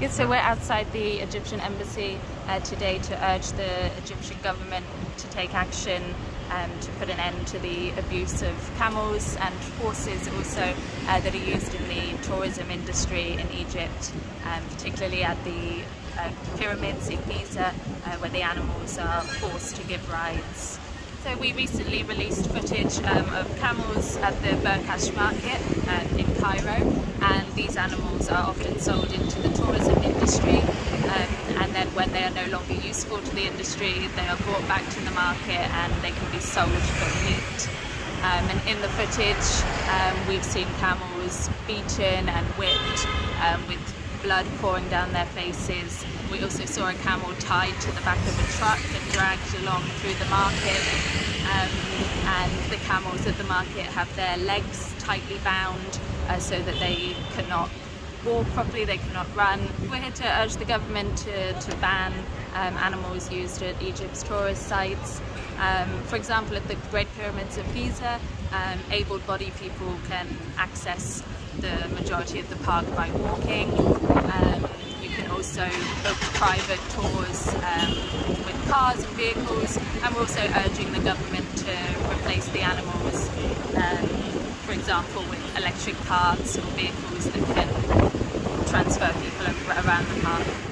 Yes, so we're outside the Egyptian embassy uh, today to urge the Egyptian government to take action um, to put an end to the abuse of camels and horses also uh, that are used in the tourism industry in Egypt, um, particularly at the uh, pyramids in Giza uh, where the animals are forced to give rides. So we recently released footage um, of camels at the Birqash market um, in Cairo and these animals are often sold into the tourism industry um, and then when they are no longer useful to the industry they are brought back to the market and they can be sold for meat. Um, and in the footage um, we've seen camels beaten and whipped um, with blood pouring down their faces. We also saw a camel tied to the back of a truck and dragged along through the market. Um, and the camels at the market have their legs tightly bound uh, so that they cannot walk properly, they cannot run. We're here to urge the government to, to ban um, animals used at Egypt's tourist sites. Um, for example, at the Great Pyramids of Giza, um, able-bodied people can access the majority of the park by walking. Um, you can also book private tours um, with cars and vehicles and we're also urging the government to replace the animals, um, for example with electric carts or vehicles that can transfer people around the park.